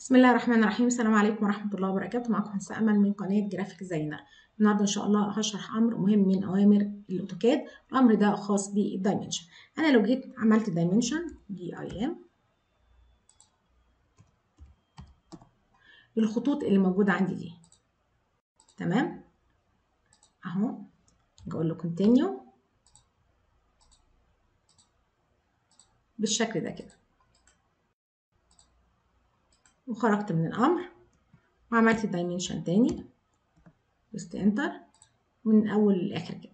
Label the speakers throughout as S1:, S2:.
S1: بسم الله الرحمن الرحيم. السلام عليكم ورحمة الله وبركاته. معكم هندسة أمل من قناة جرافيك ديزاينر النهاردة إن شاء الله هشرح أمر مهم من أوامر الأوتوكاد. الأمر ده خاص بال dimension. أنا لو جيت عملت dimension DIM الخطوط اللي موجودة عندي دي. تمام؟ أهو. أقول له continue بالشكل ده كده. وخرجت من الأمر وعملت dimension تاني. دوست enter من أول لآخر كده.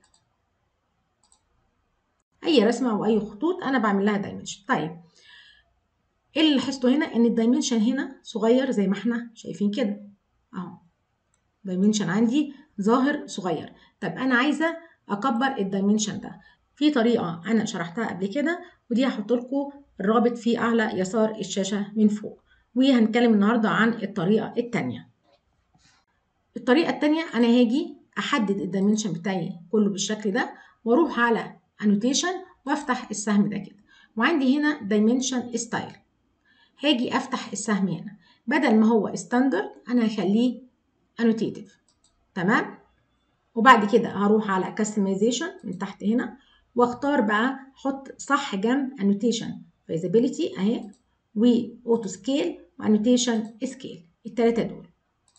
S1: أي رسمة أو أي خطوط أنا بعمل لها dimension طيب إيه اللي لاحظته هنا؟ إن ال dimension هنا صغير زي ما إحنا شايفين كده. أهو. dimension عندي ظاهر صغير. طب أنا عايزة أكبر ال dimension ده. في طريقة أنا شرحتها قبل كده ودي هحط لكم الرابط في أعلى يسار الشاشة من فوق. وهنتكلم النهارده عن الطريقة الثانية الطريقة الثانية أنا هاجي أحدد ال dimension بتاعي كله بالشكل ده وأروح على annotation وأفتح السهم ده كده. وعندي هنا dimension style هاجي أفتح السهم هنا. بدل ما هو standard أنا هخليه annotative تمام؟ وبعد كده هروح على customization من تحت هنا وأختار بقى أحط صح جنب annotation visibility أهي. و auto scale و annotation scale التلاتة دول.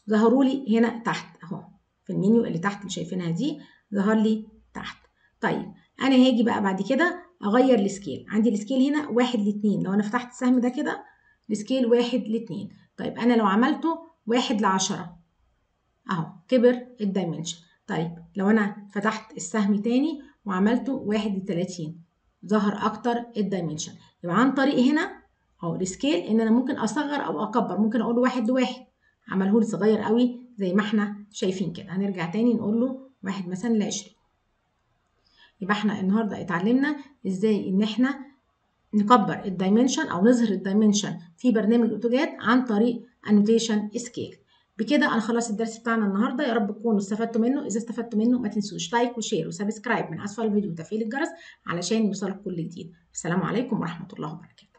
S1: ظهروا لي هنا تحت أهو. في المنيو اللي تحت اللي شايفينها دي ظهر لي تحت. طيب أنا هاجي بقى بعد كده أغير ال scale. عندي ال scale هنا واحد لاتنين. لو أنا فتحت السهم ده كده ال scale واحد لاتنين. طيب أنا لو عملته واحد لعشرة. أهو كبر ال dimension. طيب لو أنا فتحت السهم تاني وعملته واحد لتلاتين ظهر أكتر ال dimension. يبقى عن طريق هنا اهو ال scale إن أنا ممكن أصغر أو أكبر ممكن أقول له واحد لواحد. عمله لي صغير قوي زي ما إحنا شايفين كده. هنرجع تاني نقول له واحد مثلا لعشرين. يبقى إحنا النهارده اتعلمنا إزاي إن إحنا نكبر ال dimension أو نظهر ال dimension في برنامج AutoCAD عن طريق annotation scale بكده أنا خلاص الدرس بتاعنا النهارده. يا رب تكونوا استفدتوا منه. إذا استفدتوا منه ما تنسوش like و share و subscribe من أسفل الفيديو وتفعيل الجرس علشان يوصلك كل جديد. السلام عليكم ورحمة الله وبركاته.